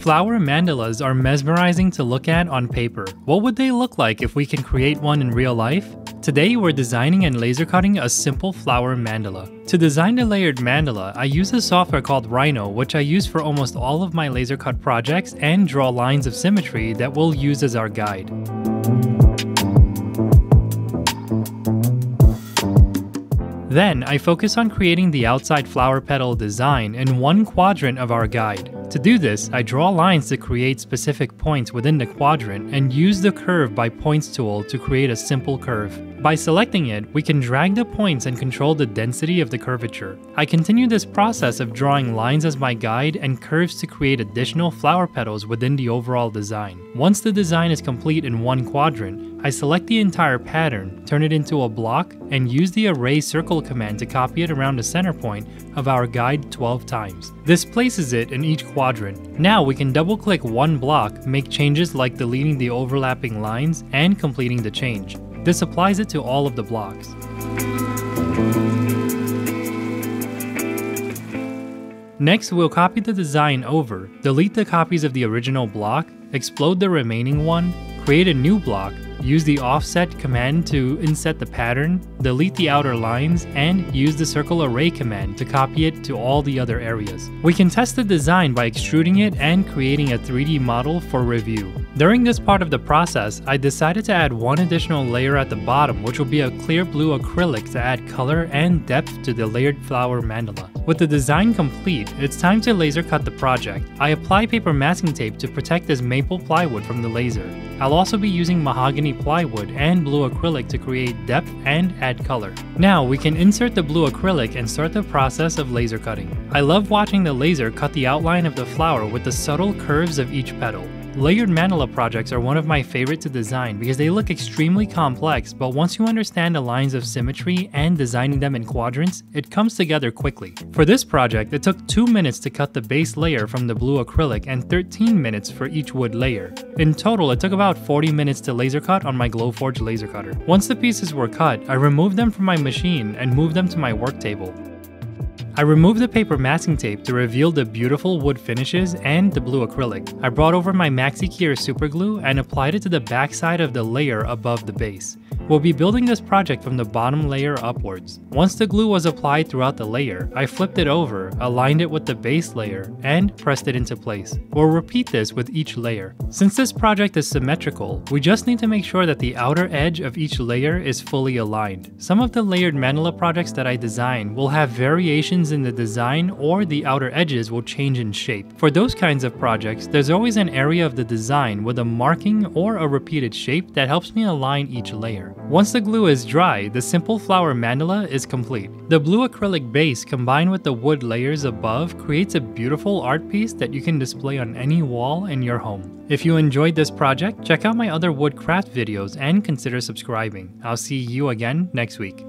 Flower mandalas are mesmerizing to look at on paper. What would they look like if we can create one in real life? Today we're designing and laser cutting a simple flower mandala. To design the layered mandala, I use a software called Rhino which I use for almost all of my laser cut projects and draw lines of symmetry that we'll use as our guide. Then, I focus on creating the outside flower petal design in one quadrant of our guide. To do this, I draw lines to create specific points within the quadrant and use the Curve by Points tool to create a simple curve. By selecting it, we can drag the points and control the density of the curvature. I continue this process of drawing lines as my guide and curves to create additional flower petals within the overall design. Once the design is complete in one quadrant, I select the entire pattern, turn it into a block, and use the Array Circle command to copy it around the center point of our guide 12 times. This places it in each quadrant. Now we can double click one block, make changes like deleting the overlapping lines and completing the change. This applies it to all of the blocks. Next, we'll copy the design over, delete the copies of the original block, explode the remaining one, create a new block, use the offset command to inset the pattern, delete the outer lines, and use the circle array command to copy it to all the other areas. We can test the design by extruding it and creating a 3D model for review. During this part of the process, I decided to add one additional layer at the bottom which will be a clear blue acrylic to add color and depth to the layered flower mandala. With the design complete, it's time to laser cut the project. I apply paper masking tape to protect this maple plywood from the laser. I'll also be using mahogany plywood and blue acrylic to create depth and add color. Now we can insert the blue acrylic and start the process of laser cutting. I love watching the laser cut the outline of the flower with the subtle curves of each petal. Layered mandala projects are one of my favorite to design because they look extremely complex, but once you understand the lines of symmetry and designing them in quadrants, it comes together quickly. For this project, it took 2 minutes to cut the base layer from the blue acrylic and 13 minutes for each wood layer. In total, it took about 40 minutes to laser cut on my Glowforge laser cutter. Once the pieces were cut, I removed them from my machine and moved them to my work table. I removed the paper masking tape to reveal the beautiful wood finishes and the blue acrylic. I brought over my Maxi-Cure super glue and applied it to the backside of the layer above the base. We'll be building this project from the bottom layer upwards. Once the glue was applied throughout the layer, I flipped it over, aligned it with the base layer, and pressed it into place. We'll repeat this with each layer. Since this project is symmetrical, we just need to make sure that the outer edge of each layer is fully aligned. Some of the layered mandala projects that I design will have variations in the design or the outer edges will change in shape. For those kinds of projects, there's always an area of the design with a marking or a repeated shape that helps me align each layer. Once the glue is dry, the simple flower mandala is complete. The blue acrylic base combined with the wood layers above creates a beautiful art piece that you can display on any wall in your home. If you enjoyed this project, check out my other woodcraft videos and consider subscribing. I'll see you again next week.